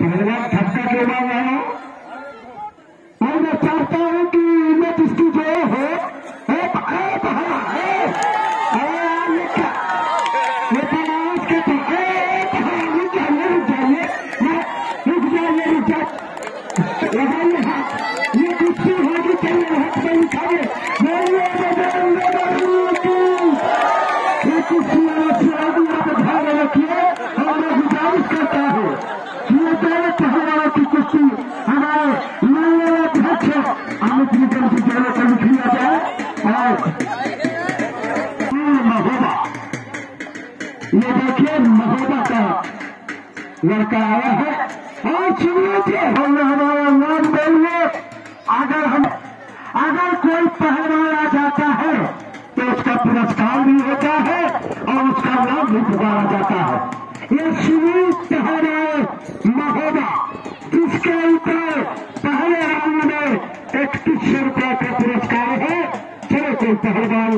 धन्यवाद धक्का के बाद रहा ये देखिए महोबा का लड़का आया है। और सुनिए हमने हमारा नाम बोलिए अगर हम, अगर कोई पहलवान आ जाता है तो उसका पुरस्कार भी होता है और उसका नाम भी पुकारा जाता है। ये सुनील पहलवान महोबा जिसके ऊपर पहले राउंड में इकतीस सौ रुपया का पुरस्कार है। चलो कोई पहलवान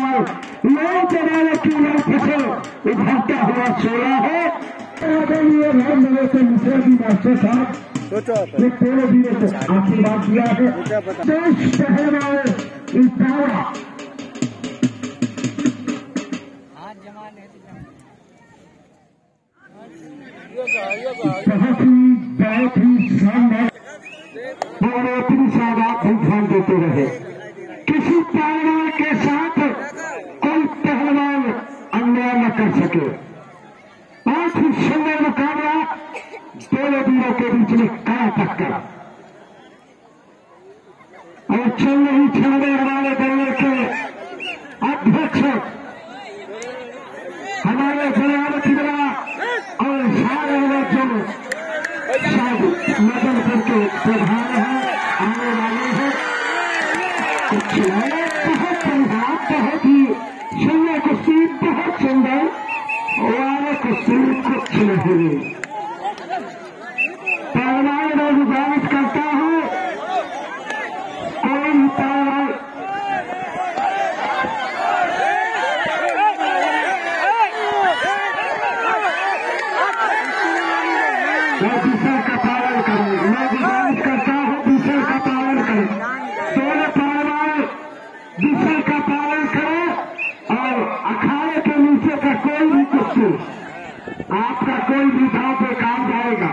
और नए जमाने की लड़की से हुआ सोया है। के मिश्रा जी मास्टर साहब ने तेरह दिनों से आशीर्वाद दिया है। देश पहलवान इतारा बहुत ही बहुत ही शानदार। और अपनी भी ध्यान देते रहे। किसी पहलवान के साथ कोई पहलवान अन्याय न कर सके। बीच में कंहिं तकलीफ़ चवंदे दल के अध्यक्ष हमारे जला करता हूँ। कोई मैं दूसरे का पालन करूँ। मैं गुजारिश करता हूँ दूसरे का पालन करें। दोनों पहलवान दूसरे का पालन करें और अखाड़े के नीचे का कोई भी कुश्ती आपका कोई भी भाव पे काम जाएगा।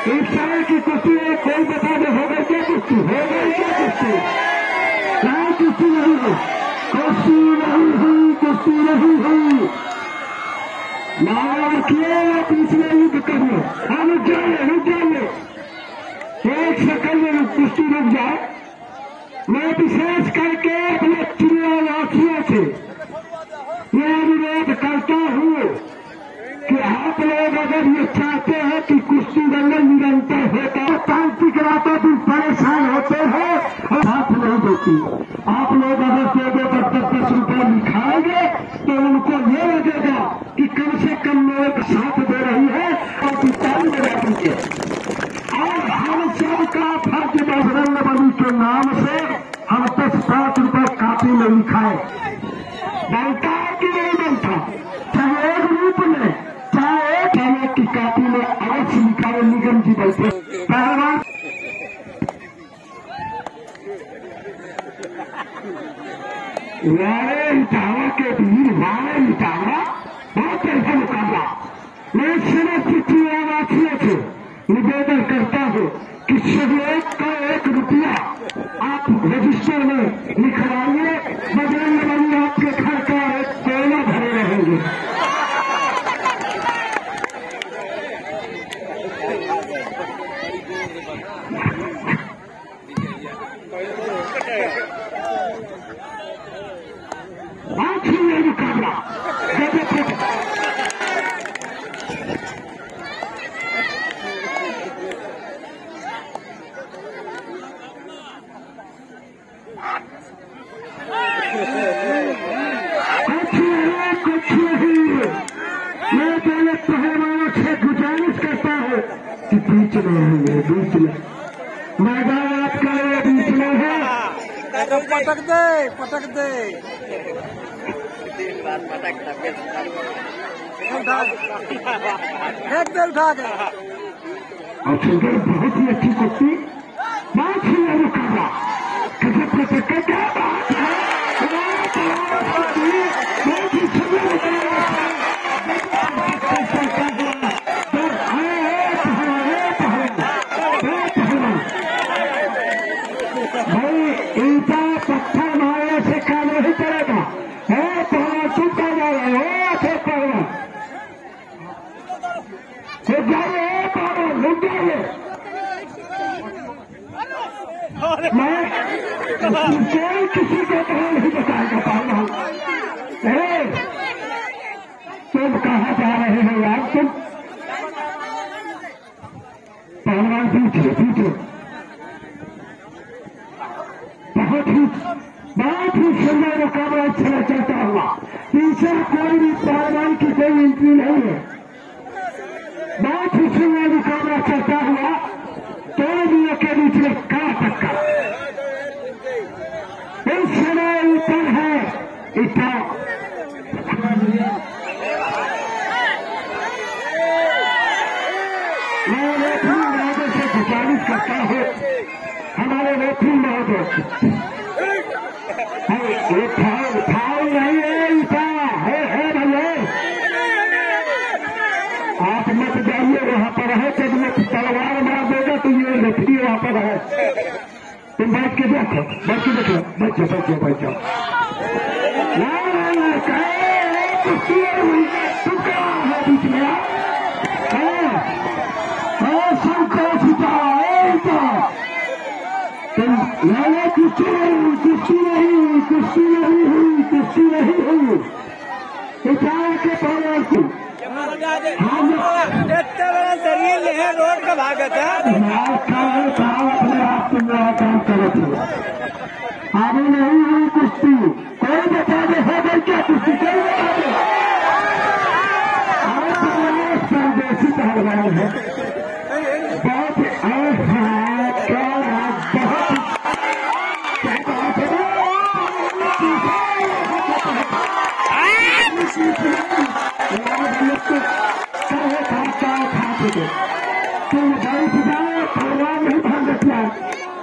इस तरह की कुश्ती है कोई बता दे, हो गई क्या कुश्ती हो गई क्या कुश्ती क्या कुश्ती नहीं हुई कुश्ती नहीं हुई कुश्ती नहीं हुई नारा रखिए बीच में युद्ध करिए हाँ रुक जाइए रुक जाइए एक सेकंड में कुश्ती रुक जाए। मैं विशेष करके अपने चिड़ियावासियों से यह अनुरोध करता हूँ कि आप लोग अगर ये चाहते हैं कि कुश्ती दंगल निरंतर होता है रातों भी परेशान होते हैं, और साथ नहीं देती आप लोग अगर दो दो दस दस दस रुपये लिखाएँगे तो उनको ये लगेगा कि कम से कम लोग साथ दे रही है, और पिताली बजा दीजिए सबका फ़र्ज़ बजरंग बली के नाम से हम दस, पाँच रुपए कापी में लिखाए। बनता है कि नहीं बनता? चाहे एक रूप में, चाहे एक की कापी में अवश्य लिखाए निगम जी बैठे। पहलवान Warren Tower, Captain, Warren Tower. नहीं कुछ मैं पहले से गुजारिश करता हूँ कि बीच में बीच में मैदान आपका बीच में है पटक दे पटक दे। उठा फेंक दे उठा के बहुत ही अच्छी कुश्ती बहुत ही है मुकाबला गजब का चक्कर क्या बात है हमारा पहलवान कुश्ती बहुत ही सुंदर मुकाबला कैसा क्या हुआ? जब आए हैं पहलवान, हैं पहलवान, हैं पहलवान। भाई ईटा पत्थर मारने से काम नहीं करेगा है पहलवान चुप कर जा रहे हो अच्छे पहलवान रुक जाइए ए पहलवान रुक जाइए मैं कोई किसी को कहा नहीं बताएगा पहलवान तुम कहाँ जा रहे हो यार तुम? पहलवान पीछे पीछे बहुत ही बहुत ही सुंदर मुकाबला चला चलता हुआ। पीछे कोई भी पहलवान की कोई एंट्री नहीं है। बहुत ही सुंदर मुकाबला चलता हुआ। दोनों दिनों के बीच में कड़ा टक्कर इस समय ऊपर है इतना मैं रेफरी महोदय से गुजारिश करता हूँ हमारे रेफरी महोदय है ये फाउल फाउल नहीं है ईटा है है भैया आप मत जाइए वहाँ पर है जब मैं तलवार मार देगा तो ये रेफरी वहाँ पर है तुम बैठ के देखो बैठ के देखो बैठ जाओ बैठ जाओ ना, ना, ना, कहे, ए, कुश्ती है हुई। तुम क्या है बीच में यार? हैं? हैं, संकोच ईटा, ए, ईटा। तुम लाला कुश्ती नहीं कुश्ती नहीं कुश्ती नहीं हुई कुश्ती नहीं हुई उठाए के पहले की बड़ा है रोड का भागत है काम करो थे नहीं हुई कुश्ती कोई बता दे हो गई क्या कुश्ती कोई बता दे आज हमारे परदेसी पहलवान है बहुत आज हाँ, क्या बात, बहुत क्या बात है तुम बैठ जाओ भगवान नहीं भाग रखना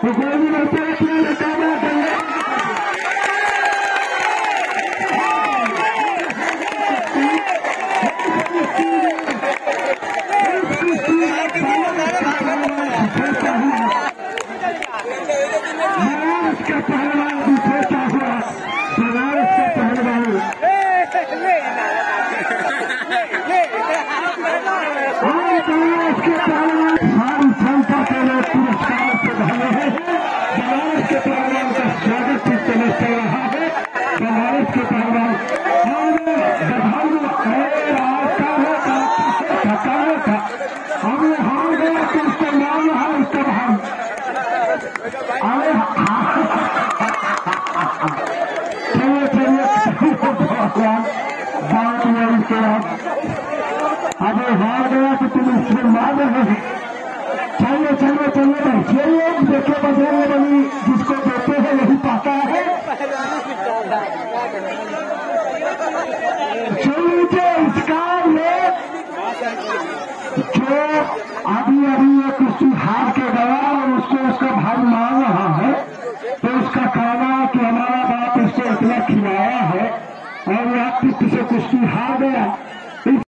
तो कोई भी रहता है अपना लटाना गंगा बनारस का पहलवान विजेता हुआ बनारस का पहलवान और सारी जनता के लिए पुरस्कार है के पहलवान स्वागत इस चल रहा है बनारस के पहलवान है है हमने हार गया तो उसका नाम है उसका भाग अरे चलिए चलिए भगवान बात हुआ इसके बाद अबे हार गया तो तुम इसमें मार रहे हो चलिए चलिए चलिए बैठिए लोग देखिए बजरंग बली जिसको देते हैं, वही पाता है। चलिए इसका ये जो अभी अभी ये कुश्ती हार के गया और उसको उसका भाई मान रहा है तो उसका कहना है कि हमारा बाप इसको इतना खिलाया है और यह पिष्ट से कुश्ती हार गया।